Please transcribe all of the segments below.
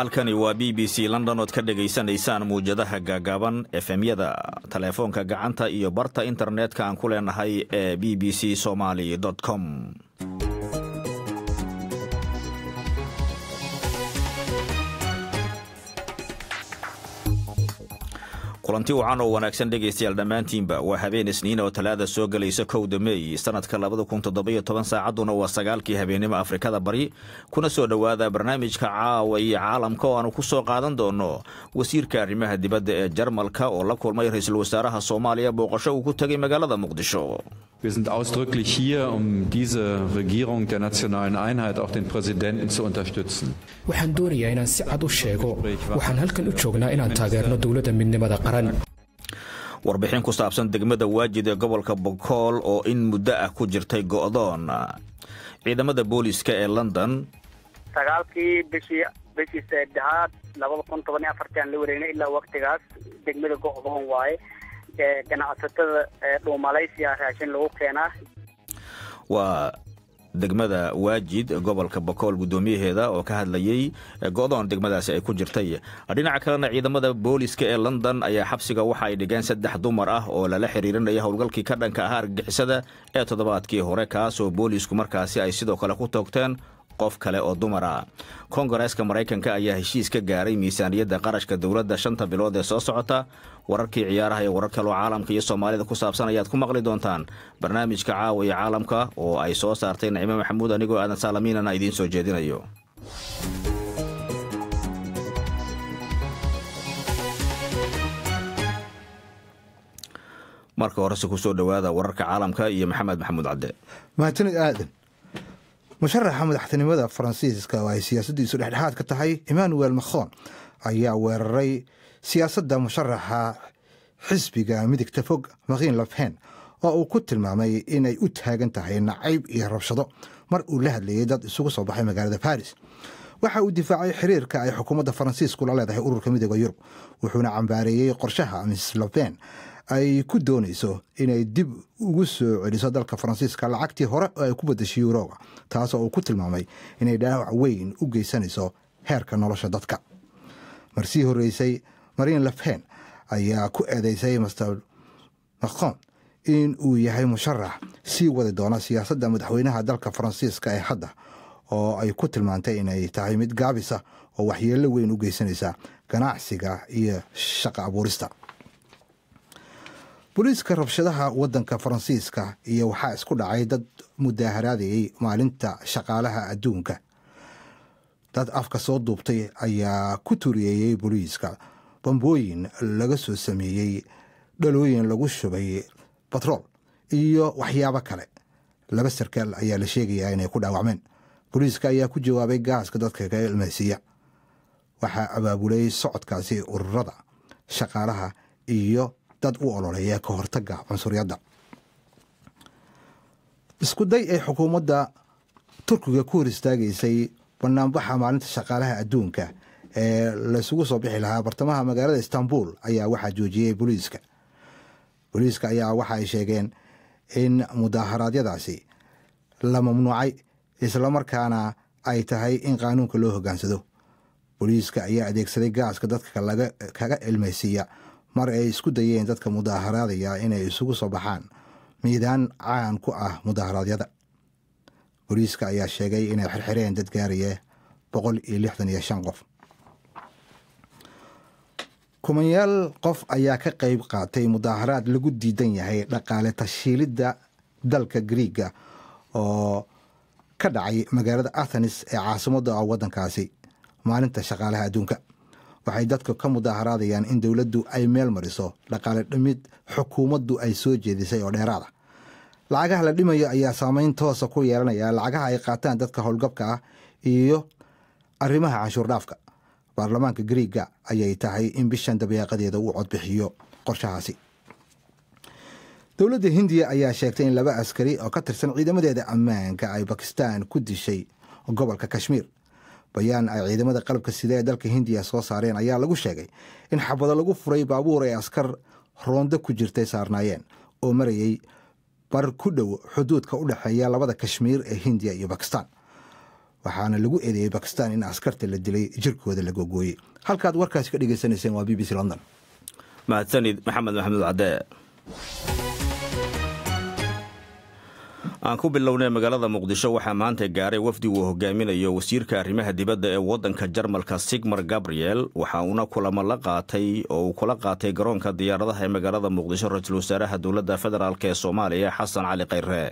halkani waa b b c london ood ka dhegaysanaysaan muwjadaha gaagaaban efemyada taleefoonka gacanta iyo barta internetka aan ku leenahay ee b b c somaly com kulanti wacan oo wanaagsan dhegaystayaal dhammaantiinba waa habeen isniin oo talaada soo gelaysa kowda meey sanadka labada kun toddobiyo toban saacadduna waa sagaalkii habeennimo afrikada bari kuna soo dhowaada barnaamijka caawa iyo caalamka oo aanu ku soo qaadan doono. Wasiirka arrimaha dibadda ee jarmalka oo la kulmay ra'iisul wasaaraha soomaaliya booqasho uu ku tegay magaalada muqdisho. Wir sind ausdrücklich hier, um diese Regierung der nationalen Einheit, auch den Präsidenten zu unterstützen. waxaan doonayaa inaan si cad u sheego. Waxaan halkan u joognaa inaan taageerno dowladda midnimada qaran warbixin ku saabsan degmada waajid ee gobolka bokool oo in muddo ah ku jirtay go'doon. Ciidamada booliiska ee london. Sagaalkii bishii bishii saddexaad labada kun toban iyo afartii aan la wareegnay ilaa waktigaas degmada go'doon waaye ganacsatada dhuumalaysiya raashin lagu keenaa. Waa degmada waajid gobolka bokool guddoomiyaheeda oo ka hadlayey go'doon degmadaasi ay ku jirtay. Dhinaca kalena ciidamada booliiska ee london ayaa xabsiga waxa ay dhigeen saddex dumar ah oo lala xiriirinaya howlgalkii ka dhanka ahaa argagixisada ee toddobaadkii hore kaasoo booliisku markaasi ay sidoo kale ku toogteen qof kale oo dumar ah. Kongareeska maraykanka ayaa heshiis ka gaaray miisaaniyadda qarashka dowladda shanta bilood ee soo socota. Wararkii ciyaaraha iyo warar kaloo caalamka iyo soomaalida ku saabsan ayaad ku maqli doontaan. Barnaamijka caawa iyo caalamka oo ay soo saartay nacime maxamuud anigoo aadan saalamiinana idiin soo jeedinayo. Marka horese ku soo dhowaada wararka caalamka iyo maxamed maxamuud cadde. Mahadsanid aadan musharaxa madaxtinimada faransiiska oo ay siyaasaddiisu dhexdhexaad ka tahay emmanuel macron ayaa weeraray siyaasadda musharaxa xisbiga midigta fog marin lepen oo uu ku tilmaamay inay u taagan tahay nacayb iyo rabshado mar uu la hadlayay dad isugu soo baxay magaalada baris waxa uu difaacay xiriirka ay xukuumadda faransiisku la leedahay ururka midooda yurub wuxuuna cambaareeyey qorshaha miss lepen ay ku doonayso inay dib ugu soo celiso dalka faransiiska lacagtii hore oo ay ku badashay yuroga taasoo uu ku tilmaamay inay dhaawac weyn u geysanayso heerka nolosha dadka. Marsii horreysay marin lepen ayaa ku eedeysay master macron in uu yahay musharax sii wadi doona siyaasadda madaxweynaha dalka faransiiska ee hadda oo ay ku tilmaantay inay tahay mid gaabisa oo waxyeello weyn u geysanaysa ganacsiga iyo shaqa abuurista booliiska rabshadaha waddanka faransiiska iyo waxaa isku dhacay dad mudaaharaadayey maalinta shaqaalaha adduunka. Dad afka soo duubtay ayaa ku turiyeeyey booliiska bambooyin laga soo sameeyey dhalooyin lagu shubay batrool iyo waxyaabo kale. Laba sarkaal ayaa la sheegayaa inay ku dhaawacmeen. Booliiska ayaa ku jawaabay gaaska dadka ka ilmaysiiya waxaa abaabulay socodkaasi ururada shaqaalaha iyo dad u ololeeya ka hortagga cunsuryadda isku day ay xukuumadda turkiga ku hor istaagaysay banaanbaxa maalinta shaqaalaha adduunka ee laysugu soo bixi lahaa bartamaha magaalada istanbul ayaa waxaa joojiyey booliiska. Booliiska ayaa waxa ay sheegeen in mudaaharaadyadaasi la mamnuucay islamarkaana ay tahay in qaanuunka loo hoggaansado booliiska ayaa adeegsaday gaaska dadka kaga ilmaysiiya mar ay isku dayeen dadka mudaaharaadaya inay isugu soo baxaan. Miidaan caan ku ah mudaaharaadyada booliiska ayaa sheegay inay xirxireen dad gaaraya boqol iyo lixdan iyo shan qof. Kumanyaal qof ayaa ka qayb qaatay mudaaharaad lagu diidan yahay dhaqaale tashiilidda dalka griiga oo ka dhacay magaalada athenis ee caasimadda ah waddankaasi maalinta shaqaalaha adduunka waxay dadka ka mudaaharaadayaan in dowladdu ay meel mariso dhaqaale dhimid xukuumaddu ay soo jeedisay oo dheeraada. Lacagaha la dhimayo ayaa saameyn toosa ku yeelanaya lacagaha ay qaataan dadka howlgabka ah iyo arrimaha canshuur dhaafka. Baarlamaanka griiga ayay tahay in bishan dabeeqadeeda uu codbixiyo qorshahaasi. Dowladda hindiya ayaa sheegtay in laba askari oo ka tirsan ciidamadeeda ammaanka ay bakistan ku dishay gobolka kashmiir bayaan ay ciidamada qalabka sida ee dalka hindiya soo saareen ayaa lagu sheegay in xabado lagu furay baabuur ay askar roondo ku jirtay saarnaayeen oo marayey bar ku dhow xuduudka u dhexeeya labada kashmiir ee hindiya iyo bakistan waxaana lagu eedeeyey bakistan in askarta la dilay jirkooda la gogooyey halkaad warkaasi ka dhegaysanayseen waa b b c london. Mahadsanid maxamed maxamuud cadde aan ku bilownay magaalada muqdisho waxaa maanta gaaray wafdi uu hogaaminayo wasiirka arrimaha dibadda ee waddanka jarmalka sigmar gabriel waxa uuna kulamo la qaatay oo uu kula qaatay garoonka diyaaradaha ee magaalada muqdisho ra'iisul wasaaraha dowladda federaalk ee soomaaliya xasan cali khayre.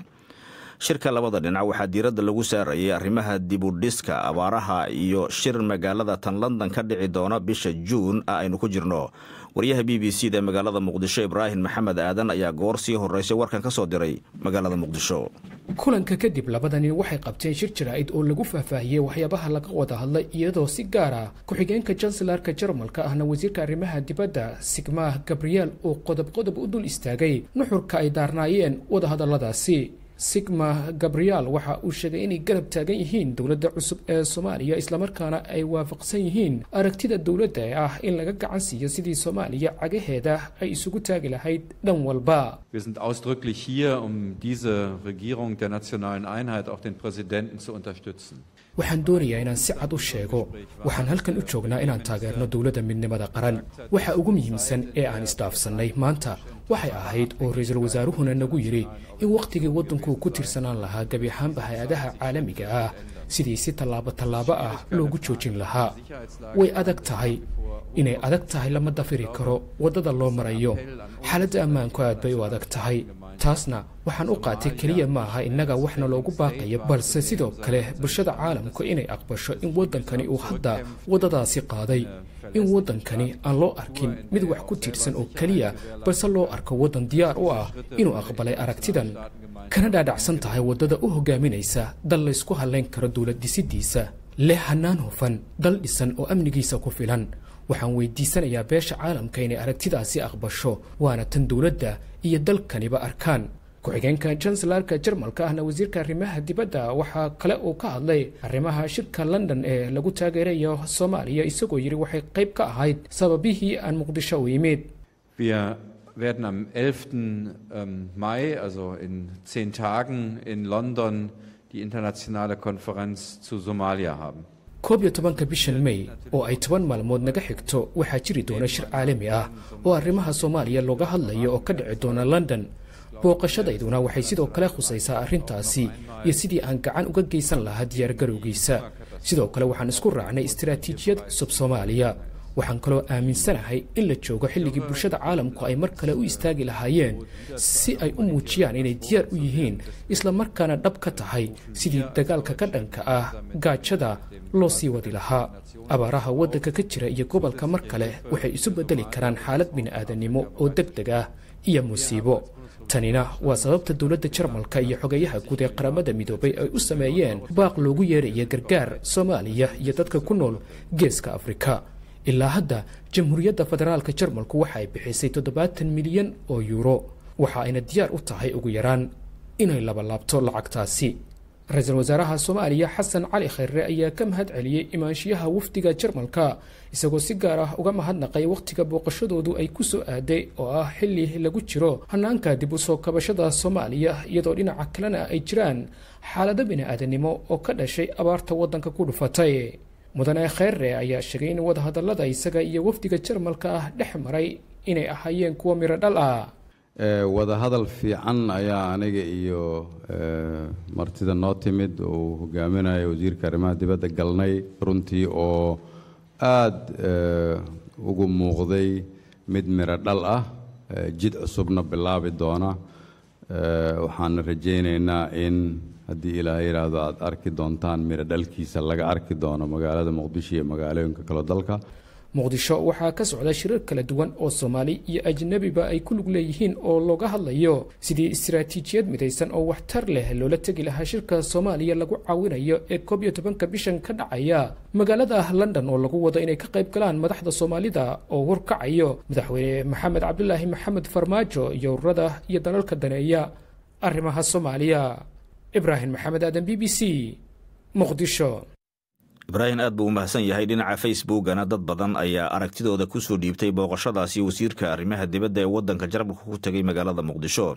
Shirka labada dhinac waxaa diiradda lagu saarayay arrimaha dibudhiska abaaraha iyo shir magaalada tan london ka dhici doona bisha juun ah aynu ku jirno waryaha b b c da magaalada muqdisho ibraahim maxamed aadan ayaa goor sii horeysay warkan ka soo diray magaalada muqdisho. Kulanka kadib labada nin waxay qabteen shir jaraa'id oo lagu faahfaahiyey waxyaabaha laga wada hadlay iyadoo si gaar ah ku-xigeenka janselarka jarmalka ahna wasiirka arrimaha dibadda sigmah gabriel oo qodob qodob u dul istaagay nuxurka ay daarnaayeen wadahadalladaasi sigma gabriel waxa uu sheegay inay garab taagan yihiin dowladda cusub ee soomaaliya islamarkaana ay waafaqsan yihiin aragtida dowladda ee ah in laga gacan siiyo sidii soomaaliya cagaheeda ay isugu taagi lahayd dhan walba. Wir sind ausdrücklich hier, um diese Regierung der nationalen Einheit, auch den Präsidenten zu unterstützen. waxaan doonayaa inaan si cad u sheego. Waxaan halkan u joognaa inaan taageerno dowladda midnimada qaran. Waxa ugu muhiimsan ee aan isdhaafsannay maanta waxay ahayd oo ra'iisul wasaaruhuna nagu yidhi in wakhtigii waddanku ku tirsanaan lahaa gebi ahaanba hay'adaha caalamiga ah sidii si tallaabo tallaabo ah loogu joojin lahaa. Way adag tahay inay adag tahay lama dafiri karo waddada loo marayo. Xaaladda ammaanku aad bay u adag tahay taasna waxaan u qaatay keliya maaha innaga waxna loogu baaqayo balse sidoo kale bulshada caalamku inay aqbasho in waddankani uu hadda waddadaasi qaaday. In waddankani aan loo arkin mid wax ku tiirsan oo keliya balse loo arko waddan diyaar u ah inuu aqbalay aragtidan. Kana dhaadhacsan tahay waddada u hogaaminaysa dal laysku hallayn karo dowlad dhisidiisa leh hannaan hufan dal dhisan oo amnigiisa ku filan. Waxaan weydiisanayaa beesha caalamka inay aragtidaasi aqbasho waana tan dowladda iyo dalkaniba arkaan ku-xigeenka janselarka jarmalka ahna wasiirka arrimaha dibadda waxaa kale uu ka hadlay arrimaha shirka london ee lagu taageerayo soomaaliya isagoo yidhi waxay qayb ka ahayd sababihii aan muqdisho u yimid werden am 11. Mai, also in zehn Tagen, in London die internationale Konferenz zu Somalia haben. Koob iyo tobanka bishan may oo ay toban maalmood naga xigto waxaa jiri doona shir caalami ah oo arrimaha soomaaliya looga hadlayo oo ka dhici doona london. Booqashadayduna waxay sidoo kale khusaysaa arrintaasi iyo sidii aan gacan uga geysan lahaa diyaargarowgiisa sidoo kale waxaan isku raacnay istaraatiijiyad cusub soomaaliya waxaan kaloo aaminsanahay in la joogo xilligii bulshada caalamku ay mar kale u istaagi lahaayeen si ay u muujiyaan inay diyaar u yihiin islamarkaana dhab ka tahay sidii dagaalka ka dhanka ah gaajada loo sii wadi lahaa. Abaaraha waddanka ka jira iyo gobolka mar kale waxay isu beddeli karaan xaalad bini'aadanimo oo deg deg ah iyo musiibo. Tanina waa sababta dowladda jarmalka iyo xogeyaha guud ee qaramada midoobay ay u sameeyeen baaq loogu yeeraya gargaar soomaaliya iyo dadka ku nool geeska afrika ilaa hadda jamhuuriyadda federaalka jarmalku waxa ay bixisay toddobaatan milyan oo yuuro. Waxa ayna diyaar u tahay ugu yaraan inay labalaabto lacagtaasi. Ra'iisul wasaaraha soomaaliya xasan cali khayre ayaa ka mahad celiyey imaanshiyaha wafdiga jarmalka isagoo si gaar ah uga mahadnaqay wakhtiga booqashadoodu ay ku soo aaday oo ah xilli lagu jiro hanaanka dib u soo kabashada soomaaliya iyadoo dhinaca kalena ay jiraan xaalado bini'aadanimo oo ka dhashay abaarta waddanka ku dhufatay mudane kheyre ayaa sheegay in wadahadallada isaga iyo wafdiga jarmalka ah dhex maray inay ahaayeen kuwa miro dhal ah. Wadahadal fiican ayaa aniga iyo martida noo timid uu hogaaminayo wasiirka arrimaha dibadda galnay runtii oo aada ugu muuqday mid miro dhal ah jid cusubna bilaabi doona. Waxaana rajaynaynaa in haddii ilaaha yidhaahdo aada arki doontaan miro dhalkiisa laga arki doono magaalada muqdisho iyo magaalooyinka kaleo dalka muqdisho waxaa ka socda shirar kala duwan oo soomaali iyo ajnabiba ay ku lug leeyihiin oo looga hadlayo. Sidii istaraatiijiyad midaysan oo waxtar leh loola tegi lahaa shirka soomaaliya lagu caawinayo ee koob iyo tobanka bishan ka dhacaya. Magaalada london oo lagu wado inay ka qayb galaan madaxda soomaalida oo warkacayo madaxweyne maxamed cabdulaahi maxamed farmaajo iyo ururada iyo dalalka daneeya. Arrimaha soomaaliya ibraahim maxamed aadan b b c muqdisho. Ibraahim aad buu u mahadsan yahay. Dhinaca facebookana dad badan ayaa aragtidooda ku soo dhiibtay booqashadaasi wasiirka arrimaha dibadda ee waddanka jarmalka ku tegay magaalada muqdisho.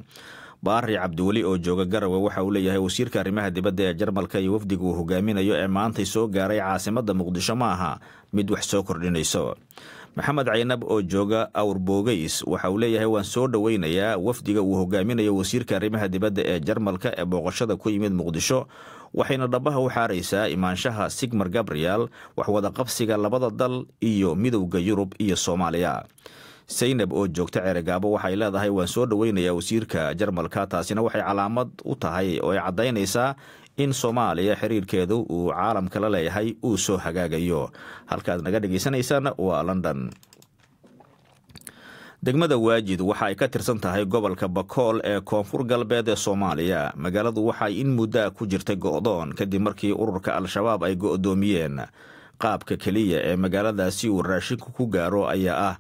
Baari cabdiweli oo jooga garawe waxa uu leeyahay wasiirka arrimaha dibadda ee jarmalka iyo wafdiga uu hogaaminayo ee maantay soo gaaray caasimadda muqdisho ma aha mid wax soo kordhinayso maxamed caynab oo jooga awr boogeys waxa uu leeyahay waan soo dhoweynayaa wafdiga uu hogaaminayo wasiirka arrimaha dibadda ee jarmalka ee booqashada ku yimid muqdisho waxayna dhabaha u xaaraysaa imaanshaha sigmar gabriel waxwadaqabsiga labada dal iyo midowda yurub iyo soomaaliya. Saynab oo joogta ceerigaabo waxay leedahay waan soo dhoweynayaa wasiirka jarmalka taasina waxay calaamad u tahay oo ay caddaynaysaa in soomaaliya xiriirkeedu uu caalamka la leeyahay uu soo hagaagayo. Halkaad naga dhagaysanaysaan waa london. Degmada waajid waxa ay ka tirsan tahay gobolka bakool ee koonfur galbeed ee soomaaliya. Magaaladu waxay in muddaa ku jirtay go'doon kadib markii ururka al-shabaab ay go'doomiyeen. Qaabka keliya ee magaaladaasi uu raashinku ku gaaro ayaa ah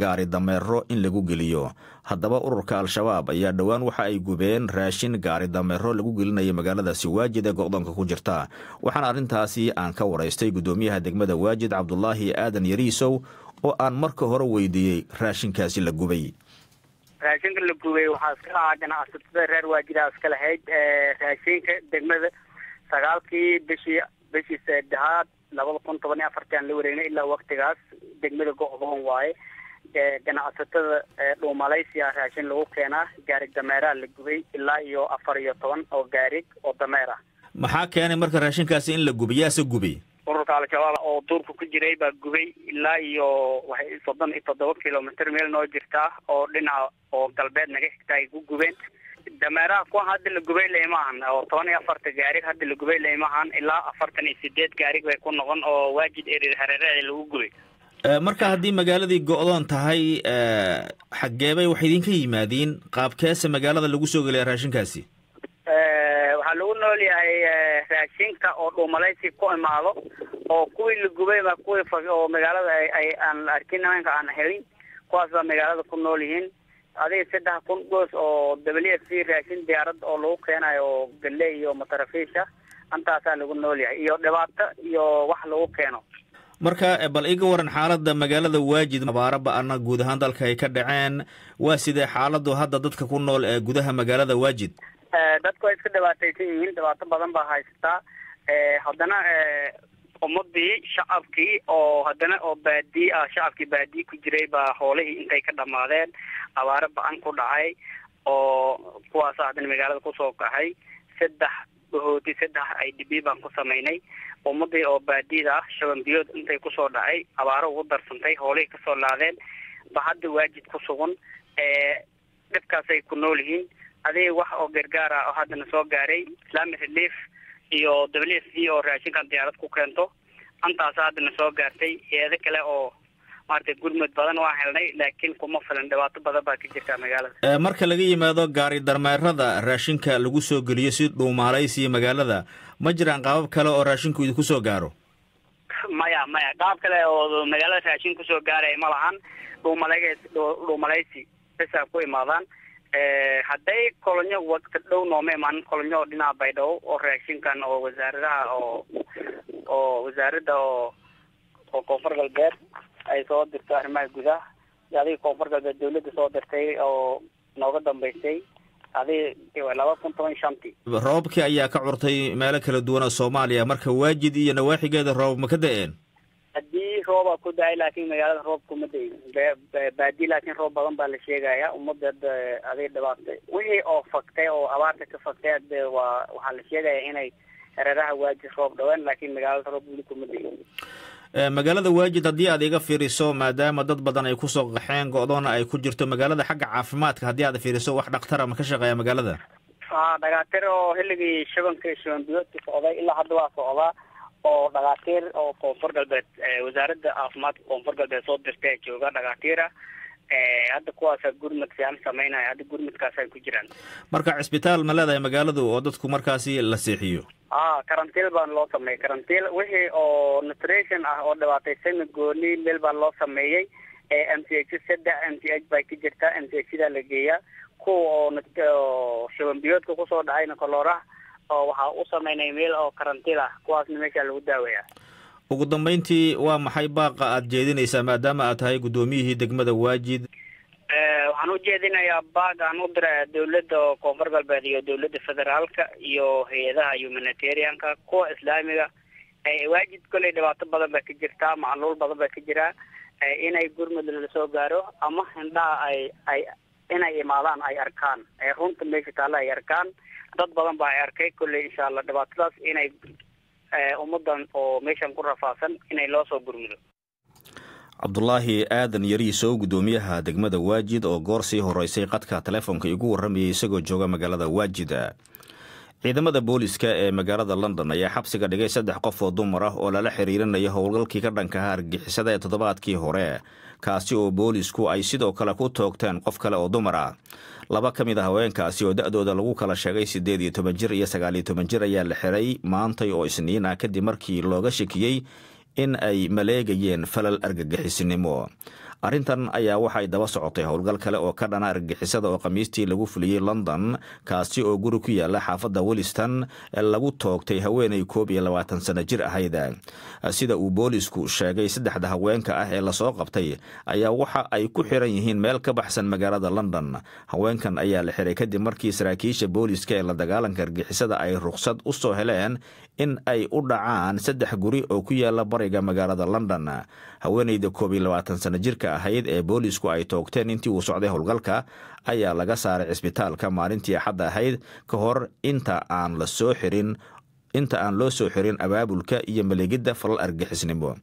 gaari dameero in lagu geliyo haddaba ururka al-shabaab ayaa dhowaan waxa ay gubeen raashin gaari dameero lagu gelinayo magaaladaasi waajid ee go'doonka ku jirta. Waxaana arrintaasi aan ka waraystay guddoomiyaha degmada waajid cabdulaahi aadan yariisow oo aan marka hore weydiiyey raashinkaasi la gubay. Raashinka la gubay waxaa iska lahaa ganacsatada reer waajidaa iska lahayd raashinka degmada sagaalkii bishii bishii saddexaad labada kun toban iyo afartan la wareegnay ilaa waktigaas degmada go'doon waaye ganacsatada dhuumalaysiya raashin lagu keenaa gaarig dameeraha la gubay ilaa iyo afar iyo toban oo gaarig oo dameer ah maxaa keenay marka raashinkaasi in la gubay yaase gubay? Ururka al-shabaab oo duurka ku jiray baa gubay ilaa iyo waxay soddon iyo toddoba kilomitr meel noo jirtaa oo dhinaca oo galbeed naga xigta ay ku gubeen. Dameeraha kuwa hadda la gubay laymahan oo toban iyo afarta gaarig hadda la gubay laymahan ilaa afartan iyo sideed gaarig bay ku noqon oo waajid erer hareerahe lagu gubay marka haddii magaaladii go'doon tahay xaggeebay wax idinka yimaadiin qaabkeese magaalada lagu soo gelaya raashinkaasi? Waxaa lagu nool yahay raashinka oo dhuumalaysi ku imaado oo kuwii la gubay ba kuwii oo magaalada ay aan la arkin nimanka aan helin kuwaas baa magaalada ku nool yihiin. Adiga saddex kun goos oo w f c raashin diyaarad oo lagu keenayo oo iyo matarafiisha intaasaa lagu nool yahay iyo dhibaato iyo wax lagu keeno marka bal iga waran xaaladda magaalada waajid abaaro ba'ana guud ahaan dalka ay ka dhaceen waa sidee xaaladu hadda dadka ku nool ee gudaha magaalada waajid. Dadku way iska dhibaataysan yihiin dhibaato badan baa haysataa haddana ummadii shacabkii oo haddana oo baadiye ah shacabkii baadiye ku jiray baa hoolihii intay ka dhamaadeen. Abaaro ba'an ku dhacay oo kuwaasa haddana magaalada ku soo kaxay saddex bahooti saddex i d b baan ku samaynay. Ummadii oo baadiyada ah shaban biyood intay ku soo dhacay abaaro ugu darsantay hoolihii ka soo laadeen ba hadda waajid ku sugan dhibkaasay ku nool yihiin. Adiga wax oo gargaar ah oo haddana soo gaaray islamic relief iyo w s c oo raashinkan diyaarad ku keento antaasa haddana soo gaartay eedo kale oo maaragtay gurmud badan waan helnay laakiin kuma filan. Dhibaato badan baa ka jirta magaalada. Marka laga yimaado gaari darmeerada raashinka lagu soo geliyo si dhuumaalaysiya magaalada ma jiraan qaabab kale oo raashinku idinku soo gaaro? Maya maya. Qaab kale oo magaalada raashin ku soo gaaraya ma lahan. Dhuumalay dhuumalaysi besaa ku imaadaan. Hadday kolonyo waka dhow nooma imaanin kolonyo oo dhinaca baydhabo oo raashinkan oo wasaaradaha oo oo wasaaradda oo oo koonfur galbeed ay soo dirto arrimaha gudaha. Adiga koonfur galbeed dawladda soo dirtay oo nooga dambaysay adiga laba kun toban shantii roobabkii ayaa ka curtay meelo kala duwan oo soomaaliya. Marka waajid iyo nawaaxigeeda roob ma ka da'een? Haddii roobaa ku da'ay laakiin magaalada roob kuma da'in baadi laakiin roob badan baa la sheegaya. Ummadda adiga dhibaatay wixii oo faktay oo abaarta ka faktay ade waa waxaa la sheegaya inay hareeraha waajid roob dhaween laakiin magaalada roob weli kuma da'in magaalada waajid haddii aad iga fiiriso maadaama dad badan ay ku soo qaxeen go-doona ay ku jirto magaalada xagga caafimaadka haddii aad fiiriso wax dhakhtara ma ka shaqeeya magaalada. A dhakaatir oo xilligii shabanka shaban biyoodka socday ilaa hadda waa socdaa oo dhakhaatiir oo koonfur galbeed wasaaradda caafimaadka koonfur galbeed soo dirtay jooga dhakhaatiira hadda kuwaasa gurmud fiican sameynaya hadda gurmudkaas ay ku jiraan marka cisbitaal ma leedahay magaaladu oo dadku markaasi la seexiyo? A karantiil baan loo sameeyey karantiil wixii oo nutrition ah oo dhibaataysana gooni meel baa loo sameeyey m c h saddex m c h bay ka jirtaa. M c h daa la geeyaa. Kuwa oo shaban biyoodka ku soo dhacayna kolooraha oo waxaa u sameynay meel oo karantiil ah. Kuwaasna meeshaa lagu daaweeyaa ugu dambeyntii waa maxay baaqa aad jeedinaysaa maadaama aad tahay guddoomiyihii degmada waajid? Waxaan u jeedinayaa baag aan u dira dowladda koonfur galbeed iyo dowladda federaalka iyo hay'adaha humanitarianka kuwa islaamiga. Waajid kolley dhibaato badan baa ka jirtaa macluul badan baa ka jiraa inay gurmud la soo gaaro ama hindhaha ay ay inay imaadaan ay arkaan. Runta meesha taalla ay arkaan. Dad badan baa ay arkay kolley insha allah dhibaatadaas inay ummadan oo meeshan ku rafaasan inay loo soo gurmudo cabdulaahi aadan yariisow guddoomiyaha degmada waajid oo goor sii horeysay qadka telefoonka igu warramayay isagoo jooga magaalada waajid ciidamada booliska ee magaalada london ayaa xabsiga dhigay saddex qof oo dumar ah oo lala xiriirinaya howlgalkii ka dhankaha argixisada ee toddobaadkii hore kaasi oo boolisku ay sidoo kale ku toogteen qof kale oo dumar ah. Laba ka mid a haweenkaasi oo da-dooda lagu kala sheegay siddeed iyo toban jir iyo sagaal iyo toban jir ayaa la xiray maantay oo isniin ah kadib markii looga shakiyey in ay maleegayeen falal argagixisinimo arrintan ayaa waxay daba socotay howlgal kale oo ka dhana argagixisada oo khamiistii lagu fuliyey london kaasi oo guri ku yaalla xaafadda williston lagu toogtay haweenay koob iyo labaatan sano jir ahayd sida uu boolisku sheegay saddexda haweenka ah ee la soo qabtay ayaa waxa ay ku xiran yihiin meel ka baxsan magaalada london. Haweenkan ayaa la xiray kadib markii saraakiisha booliska ee la dagaalanka argixisada ay ruqsad u soo heleen in ay u dhacaan saddex guri oo ku yaalla bariga magaalada london. Haweenayda koob iyo labaatan sano jirka ahayd ee boolisku ay toogteen intii uu socday howlgalka ayaa laga saaray cisbitaalka maalintii axadda ahayd ka hor inta aan la soo xirin inta aan loo soo xirin abaabulka iyo maleegidda falal argixisnimo.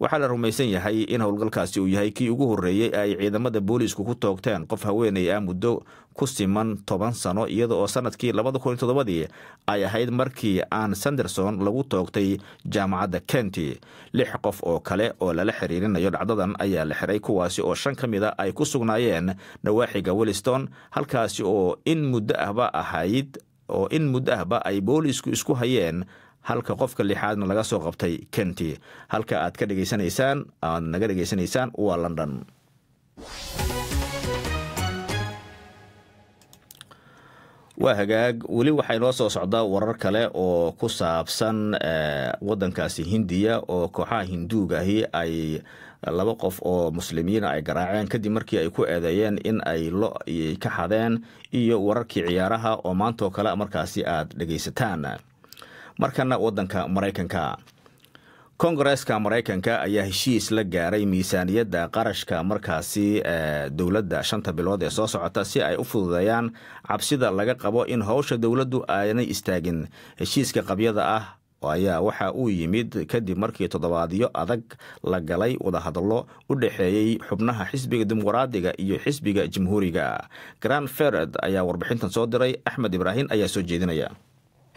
Waxaa la rumaysan yahay in howlgalkaasi uu yahay kii ugu horreeyey ay ciidamada boolisku ku toogteen qof haweenay ah muddo ku siman toban sano iyada oo sannadkii labada kun iyo toddobadii ay ahayd markii aan sanderson lagu toogtay jaamacadda kenti lix qof oo kale oo lala xiriirinayo dhacdadan ayaa la xiray kuwaasi oo shan ka mid a ay ku sugnaayeen nawaaxiga williston halkaasi oo in muddo ahba ahayd oo in muddo ahba ay boolisku isku hayeen halka qofka lixaadna laga soo qabtay kenti. Halka aad ka dhegaysanaysaan aad naga dhegaysanaysaan waa london. Waa hagaag. Weli waxay noo soo socdaa warar kale oo ku saabsan wadankaasi hindiya oo kooxaha hinduuga ahi ay laba qof oo muslimiina ay garaaceen kadib markii ay ku eedeeyeen in ay lo ka xadeen iyo wararkii ciyaaraha oo maantoo kale markaasi aad dhegaysataan. Markana wadanka maraykanka. Kongareeska maraykanka ayaa heshiis la gaaray miisaaniyadda qarashka markaasi dowladda shanta bilood ee soo socota si ay u fududeeyaan cabsida laga qabo in howsha dowladdu aanay istaagin. Heshiiska qabyada ah ayaa waxa uu yimid kadib markii toddobaadyo adag la galay wadahadallo u dhexeeyey xubnaha xisbiga dimuqraadiga iyo xisbiga jamhuuriga. Grand fered ayaa warbixintan soo diray axmed ibraahim ayaa soo jeedinaya.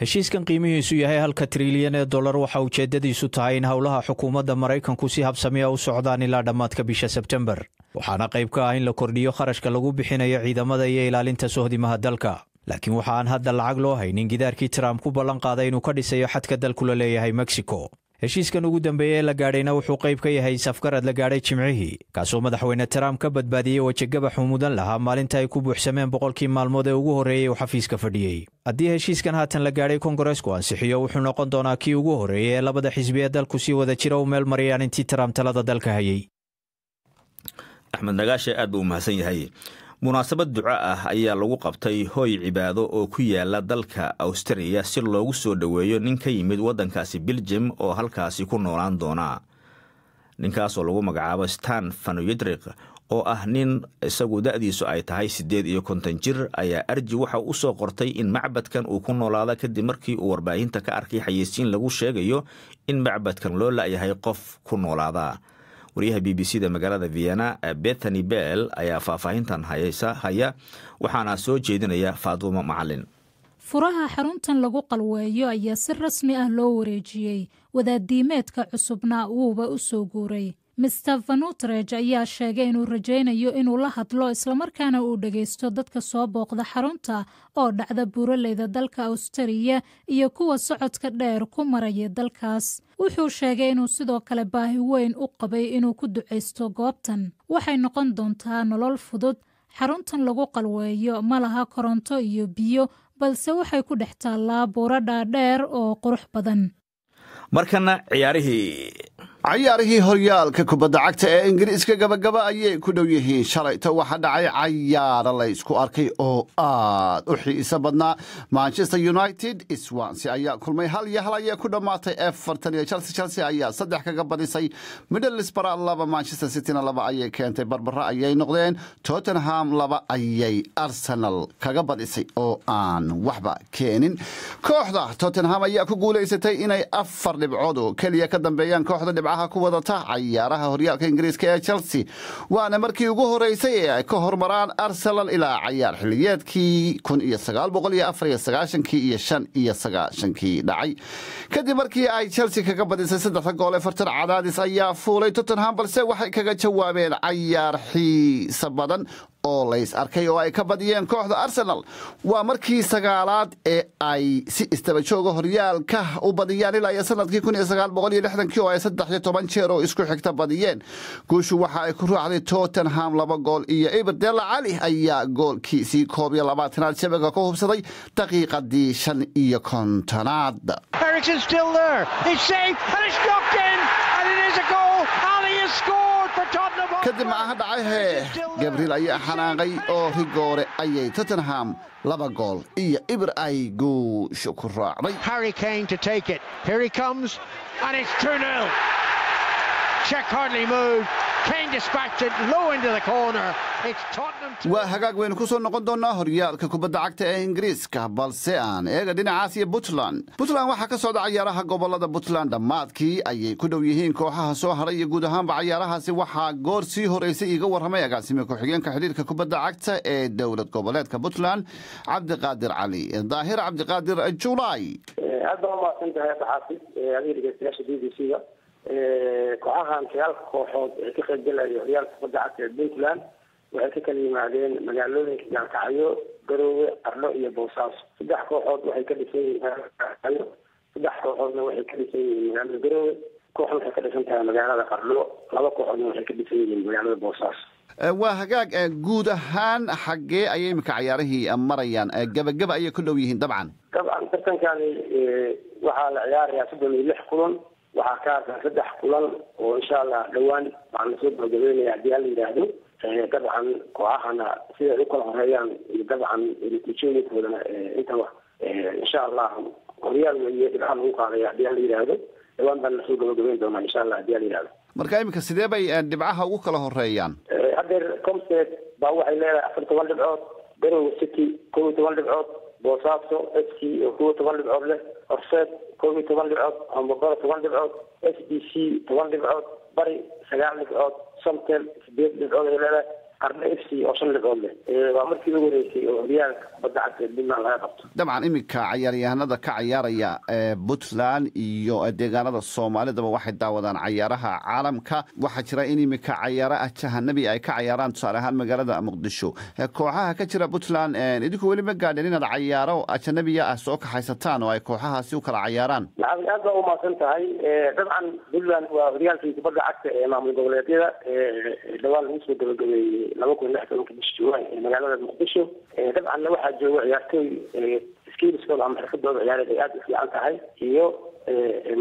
Heshiiskan qiimihiisu yahay halka trilyan ee dollar waxa ujeeddadiisu tahay in howlaha xukuumadda maraykanku si habsamiya u socdaan ilaa dhammaadka bisha sebtembar waxaana qayb ka ah in la kordhiyo kharashka lagu bixinayo ciidamada iyo ilaalinta sohdimaha dalka laakiin waxa aan hadda lacag loo haynin gidaarkii trump ku ballan qaaday inuu ka dhisayo xadka dalkula leeyahay mexico. Heshiiskan ugu dambeeye ee la gaadhayna wuxuu qayb ka yahay safgarad la gaadhay jimcihii kaasoo madaxweyne trump ka badbaadiyey wejigabaxuu mudan lahaa maalinta ay ku buuxsameen boqolkii maalmood ee ugu horreeyey uu xafiiska fadhiyey haddii heshiiskan haatan la gaadhay kongareesku ansixiyo wuxuu noqon doonaa kii ugu horreeyey ee labada xisbi ee dalku sii wada jira u meel mariyaan intii trump talada dalka hayey axmed nagaashe aad buu u mahadsan yahay munaasabad duco ah ayaa lagu qabtay hooy cibaado oo ku yaalla dalka awstriya si loogu soo dhoweeyo nin ka yimid waddankaasi beljum oo halkaasi ku noolaan doona. Ninkaasoo lagu magacaabo stan fanuyedrik oo ah nin isagu da'diisu ay tahay siddeed iyo konton jir ayaa arji waxa u soo qortay in macbadkan uu ku noolaada kadib markii uu warbaahinta ka arkay xayeysiin lagu sheegayo in macbadkan loo la'yahay qof ku noolaada wariyaha b b c da magaalada vienna bethany bell ayaa faahfaahintan haysa haya waxaana soo jeedinaya faadumo macalin furaha xaruntan lagu qalweeyo ayaa si rasmi ah loo wareejiyey. Wadaaddiimeedka cusubna wuuba u soo guuray mister vanutrej ayaa sheegay inuu rajaynayo inuu la hadlo islamarkaana uu dhagaysto dadka soo booqda xarunta oo dhacda buuraleyda dalka awstariya iyo kuwa socodka dheer ku maraya dalkaas. Wuxuu sheegay inuu sidoo kale baahi weyn u qabay inuu ku ducaysto goobtan. Waxay noqon doontaa nolol fudud xaruntan lagu qalweeyo ma laha koronto iyo biyo balse waxay ku dhex taallaa buuro dhaadheer oo qurux badan. Markana ciyaarihii cayaarihii horyaalka kubadda cagta ee ingiriiska gabagaba ayay ku dhow yihiin shalayto waxaa dhacay cayaaro la ysku arkay oo aad u xiiso badnaa. Manchester united swansi ayaa kulmay hal iyo hal ayay ku dhammaatay. Everton iyo chelsea chelsea ayaa saddex kaga badisay. Middlesbrough laba manchester cityna laba ayay keentay. Barbara ayay noqdeen. Tottenham laba ayay arsenal kaga badisay oo aan waxba keenin. Kooxda tottenham ayaa ku guulaysatay inay afar dhibcood oo keliya ka dambeeyaan kooxda dhibcaha ku wadata cayaaraha horyaalka ingiriiska ee chelsea. Waana markii ugu horeysay ee ay ka hormaraan arsenal ilaa cayaar xiliyeedkii kun iyo iyo afar sagaashankii dhacay. Kadib markii ay chelsea kaga badisay saddexda gool ee fartan cadaadis ayaa fuulay tottenham balse waxay kaga jawaabeen cayaar xiisa badan oo lays arkay oo ay ka badiyeen kooxda arsenal. Waa markii sagaalaad ee ay si istabajooga horyaalka u badiyaan ilaa iyo sannadkii oo ay saddex iyo toban jeer oo isku xigta badiyeen. Guushu waxa ay ku raacday tottenham laba gool iyo iberdela cali ayaa goolkiisii koob iyo labaatanaad shabaga ku hubsaday daqiiqadii shan iyo kontonaad kadib maaha dhacay hee gabriel ayaa xanaaqay oo rigoore ayay tottenham laba gool iyo ibir ay guusha ku raacday waa hagaag waynu ku soo noqon doonaa horyaalka kubadda cagta ee ingiriiska balse aan eega dhinacaas iyo puntland. Puntland waxaa ka socda cayaaraha gobollada puntland. Dhammaadkii ayay ku dhow yihiin kooxaha soo haray iyo guud ahaanba cayaarahaasi. Waxaa goor sii horeysay iiga warramay agaasime ku-xigeenka xidhiirka kubadda cagta ee dowlad goboleedka puntland cabdiqaadir cali daahir cabdiqaadir julaay ga kooxahan sagaalka kooxood ee ka qaybgalaya horyaalka kubadda cagta ee puntland waxay ka kala yimaadeen magaalooyinka gaalkacyo garoowe qardho iyo boosaaso. Saddex kooxood waxay ka dhisan yihiin magaalada saddex kooxoodna waxay ka dhisan yihiin magaalada garoowe kooxna waxay ka dhisan tahay magaalada qardho laba kooxoodna waxay ka dhisan yihiin magaalada boosaaso. Waa hagaag guud ahaan xaggee ayay imika cayaarihii marayaan. Gebageba ayay ku dhow yihiin dabcan. Dabcan tartankani waxaa la ciyaarayaa soddon iyo lix kulan waxaa ka harsan saddex kulan oo insha allah dhowaan waxaan la soo gabagabeynaya haddii hala yidhaahdo dabcan kooxahana siday u kala horeeyaan iyo dabcan natiijooyinkoodana intaba insha allah horyaal weeye dhibcaha lagu qaadaya haddii hala yidhaahdo dhowaan baan la soo gabagabeyn doonaa insha allah haddii hala yidhahdo marka iminka sidee bay dhibcaha ugu kala horeeyaan? Hadeer comsted baa waxay leedahay afar toban dhibcood garowe city kow iyo toban dhibcood boosaaso s c oo kow iyo toban dhibcood leh horseed dhibcood hambogoro toban dhibcood s b c toban dhibcood bari sagaal dhibcood somtel sideed dhibcood ay leedahay qarno f c oo shan dhibcood leh. Waa markii ugu horeysay oo horyaalka kubadda cagta ee puntland laga qabto. Dabcan iminka cayaaryahanada ka cayaaraya puntland iyo deegaanada soomaalidaba waxay daawadaan cayaaraha caalamka. Waxaa jira in iminka cayaaro ah jahanabi ay ka cayaaraan tusaale ahaan magaalada muqdisho. Kooxaha ka jira puntland idinku weli ma gaadheen inaad cayaaro ajanabiya ah soo kaxaysataan oo ay kooxahaasi u kala cayaaraan. Lacag aad baa umahadsan tahay. Dabcan puntland waa horyaalkii kubadda cagta ee maamul goboleedyada dhawaan lagu soo gabagabeeyey laba kun lix tobanka bishi juwan ee magaalada muqdisho. Dabcanna waxaa jooga ciyaartooy skiiliskooda ama xirfadooda ciyaareed ay aada u fiican tahay iyo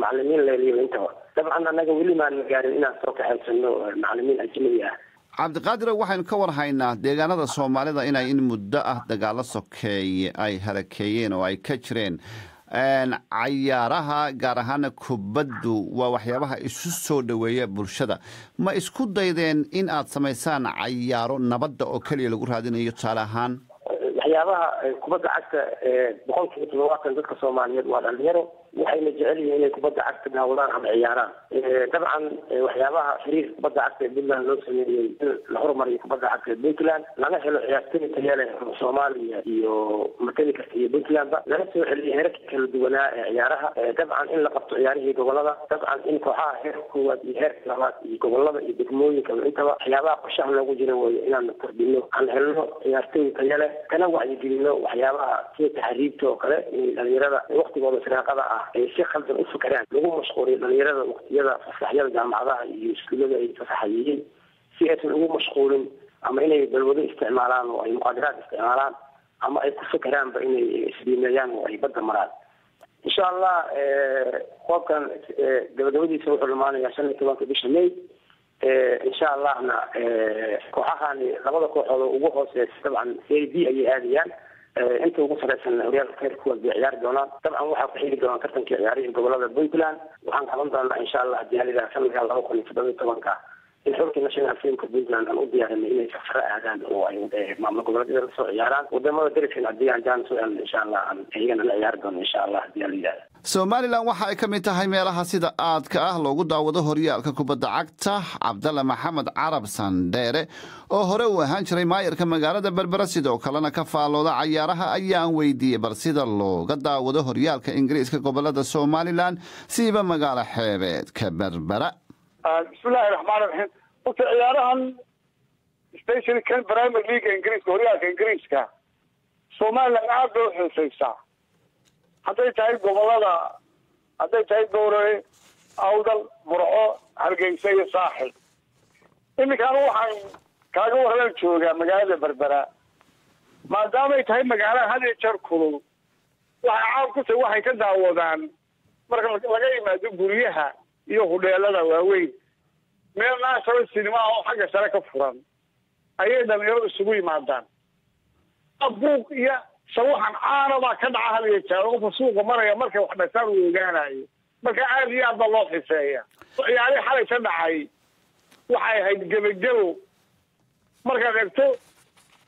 macalimiin leeliyo intaba dabcan annaga weli maan gaarin inaan soo kaxaysano macalimiin ajnabi ah. Cabdiqaadir waxaynu ka war haynaa deegaanada soomaalida inay in muddo ah dagaalo sokeeye ay halakeeyeen oo ay ka jireen cayaaraha gaar ahaana kubaddu waa waxyaabaha isu soo dhoweeya bulshada. Ma isku daydeen in aad samaysaan cayaaro nabadda oo keliya lagu raadinayo? Tusaale ahaan. Waxyaabaha kubadda cagta boqol kiiba toddobaatan dadka soomaaliyeed waa dhalinyaro waxayna jecel yihiin inay kubadda cagta daawadaan ama ciyaaraan. Dabcan waxyaabaha xiriirka kubadda cagta ee puntland loo sameeyey in la horumariyo kubadda cagta ee puntland laga helo ciyaartooy tayo leh oo soomaaliya iyo matali karta iyo puntlandba. Laga soo celiyo heerarkii kala duwanaa ee ciyaaraha dabcan in la qabto ciyaarihii gobollada dabcan in kooxaha heerka koowaad iyo heerka labaad iyo gobollada iyo degmooyinka intaba waxyaabaha qorshaha loogu jira weeye inaan kordhino. Aan helno ciyaartooy tayo leh kana wacyigelino waxyaabaha sida taxriibta oo kale in dhalinyarada waktigooda firaaqada ah ay si khaldan u fakeraan lagu mashquuliyo dhalinyarada waktiyada fasaxyada jaamacadaha iyo iskuullada ay fasaxayihiin si aysan ugu mashquulin ama inay balwado isticmaalaan oo ay muqaadiraad isticmaalaan ama ay ku fakeraanba inay isdiimeeyaan oo ay badda maraan. Insha allah koobkan gabagabadiisa wuxuu dhamaanayaa shan iyo tobanka bisha may. Insha allahna kooxahani labada kooxood oo ugu hooseysa dabcan a b ayay aadayaan inta ugu sareysan horyaalka kheyr kuwaas bay ciyaari doonaan dabcan waxaa ku xigi doonaa tartankii ciyaarihii gobollada puntland. Waxaan qaban doonaa insha allah diyaarida sanadka laba kun iyo toddoba tobanka. In xulkii national filmka puntland aan u diyaarinay inay safaro aadaan oo ay maamul goboleedyada la soo ciyaaraan. Wadamada dariskana haddii aan jaan soo elno insha allah aan iyagana la ciyaari doono insha allah yidhahda somalilan waxa ay ka mid tahay meelaha sida aadka ah loogu daawado horyaalka kubadda cagta cabdalla maxamed carab sandheere oo hore uu ahaan jiray maayarka magaalada berbera sidoo kalena ka faallooda cayaaraha ayaan weydiiyey bal sida looga daawado horyaalka ingiriiska gobollada somalilan siiba magaalo xeebeedka berbera. Bismillahi raxmaan raxiim horta ciyaarahan specially kan primary leaga ingiriiska horyaalka ingiriiska somalilan aad bay uxiisaysaa hadday tahay gobollada hadday tahay gowrawe awdal burco hargeysa iyo saaxil iminkaan waxaan kaaga warran joogaa magaalada berbera maadaamay tahay magaalo had iyo jeer kulul waxay caam ku tahay waxay ka daawadaan marka laga yimaado guryaha iyo hudheelada waaweyn. Meel national cinema oo xagga sare ka furan ayay dhalinyaradu isugu yimaadaan. Buuq iyo sawaxan caana baa ka dhaca hal iyo jeer qofka suuqa maraya markay wax dhasaan uu ogaanayo. Marka aada iyo aad baa loo xiseeya ciyaarihii xalay ka dhacay waxay ahayd gebagebo markaad eegto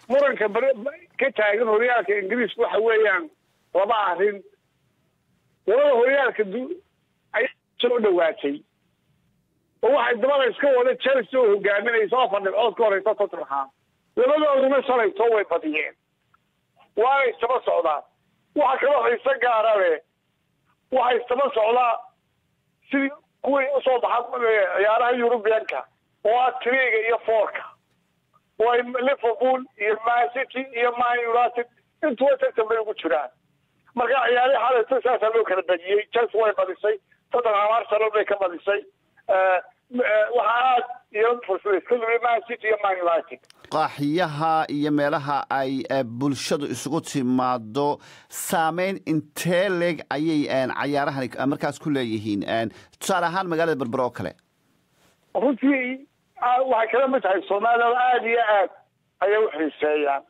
muranka ber ka taagan horyaalka ingiriiska waxa weeyaan laba arrin. Labada horyaalka du ay soo dhawaatay. Oo waxay dabada iska wada chelsea oo hogaaminaysa afar dhibcood ka horeysa tottenham. Labadooduna shalayto way badiyeen waana istaba socdaa waxa kaloo xiise gaara leh waxa istaba socdaa sidii kuwii u soo baxa ciyaaraha eurubianka oo ah triga iyo fourka oo ay liverpool iyo man city iyo man united intuwa tartan bay ugu jiraan marka ciyaarihii xalayto saasaa loo kala badiyey chelsea way badisay tottenham arsenal bay ka badisay waxaa aad iyo qaaxiyaha iyo meelaha ay bulshadu isugu timaado saameyn intee leeg ayay cayaarahani markaas ku leeyihiin tusaale ahaan magaalada berbera oo kale. Runtii waxay kala mid tahay soomaaliyada aada iyo aad ayay uxiiseeyaan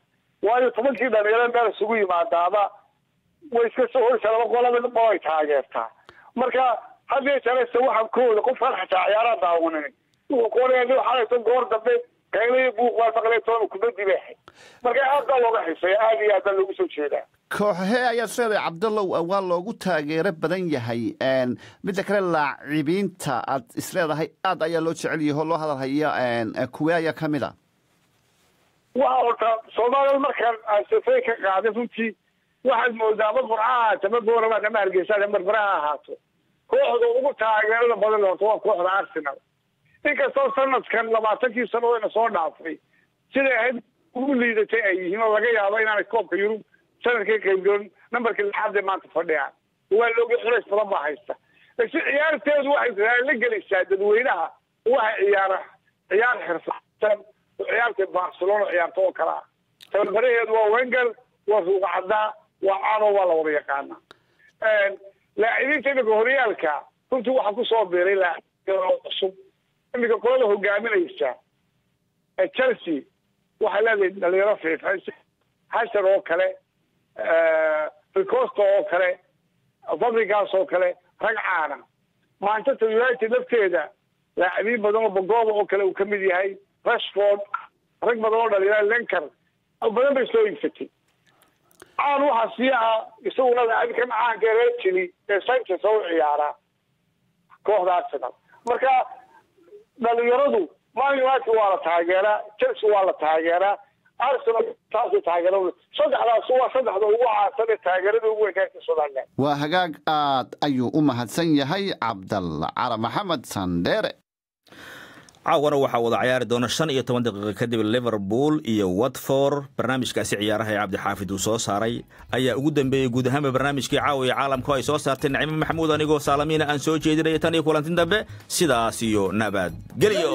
waayo tobankii dhalinyaro meel isugu yimaadaaba way iska soo horeysaa laba qolaba ba ay taageertaa. Marka haddii jarese waxaan kooda qofkaan xataa ciyaaraha daawanin wuxuu kuonayaa xalayto goor dambe qaylayo buuq waa maqlay toona bay ahayd marka aad baa looga xiseeya aada iyo aad baa loogu soo jeedaa. Kooxahee ayaad isleedahay cabdallow waa loogu taageero badan yahay midda kale laacibiinta aad isleedahay aad ayaa loo jecel yaho loo hadalhaya kuwee ayaa ka mid a waxa horta soomaalida markaan asafey ka qaaday runtii waxaad moodaa ama burca ahaato ama boorama ama hargeysa ama barbara ha ahaato kooxda ugu taageerada badan horta waa kooxda arsenal. Inkastoo sanadkan labaatankii sano soo dhaafay siday ahayd ugu liidatay ay yihiin oo laga yaabo inaanay koobka yurub sannadkii qaybgalon nambarkii lixaad ee maanta fadhiyaan waa looga xulays badan baa haysta. Laakiin ciyaarteedu waxay la gelaysaa dadweynaha waxa ciyaara ciyaar xirfadsan oo ciyaarta barcelona ciyaarto oo kale ah. Tabarbaraheedu waa wenger waa ruuqa caddaa waa cano waa la wada yaqaana laacibiinta iminka horyaalka runtii waxaa ku soo biiray laacibiin cusub. Iminka kolada hogaaminaysa chelsea waxay leedahay dhalinyaro fiican hasar oo kale ricosta oo kale fabrigas oo kale rag caana manchester united lafteeda laacibiin badan oo bogoba oo kale uu ka mid yahay rashford rag badan oo dhalinyaro lenker badan bay soo iibsatay caan waxaa sii ah isaguna laacibkan caanka ee reer chili ee sanchez oo ciyaara kooxda arsenal marka dhalinyaradu man united waa la taageeraa chelsea waa la taageeraa arsenal taasay taageera saddexdaas waa saddexda ugu caansan ee taageerada ugu weynaanta somaliland waa hagaag aad ayuu u mahadsan yahay cabdalla cala maxamed sandheere caawana waxaa wada ciyaari doona shan iyo toban daqiiqa kadib liverpool iyo watford. Barnaamijkaasi ciyaaraha ee cabdixaafid uu soo saaray ayaa ugu dambeeyey guud ahaanba barnaamijkii caawiya caalamku ay soo saartay nacimo maxamuud anigoo saalamiina aan soo jeedinaya tan iyo kulantin dambe. Sidaas iyo nabadgelyo